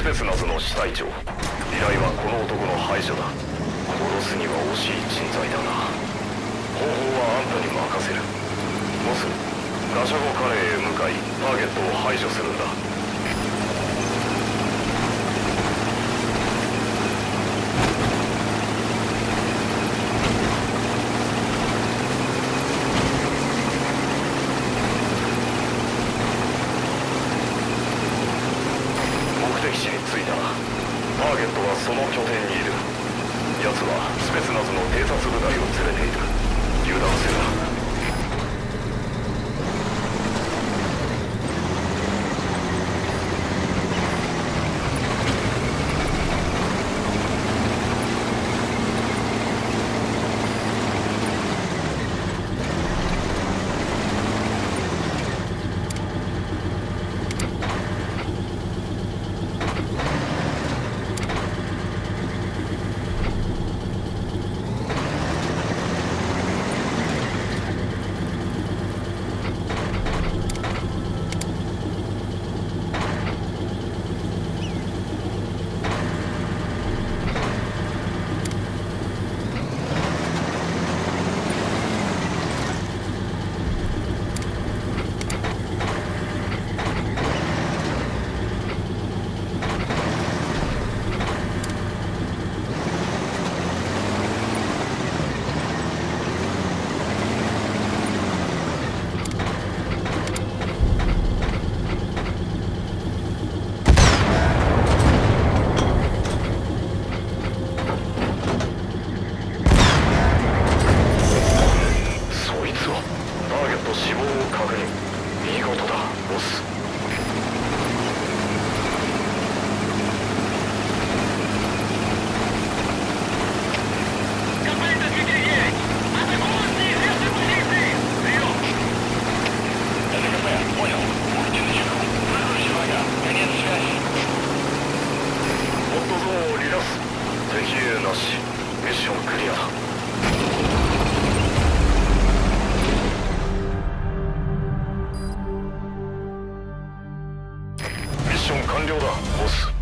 スペスナズの死体長依頼はこの男の排除だ。殺すには惜しい人材だな。方法はあんたに任せる。ボスガシャゴカレーへ向かいターゲットを排除するんだ目的地に着いたターゲットはその拠点にいる奴はスペツナズの偵察部隊を連れている油断するなそいつはターゲット死亡を確認。見事だボス。ホットゾーンを離脱。敵兵なしミッションクリア。だ完了だ。ボス。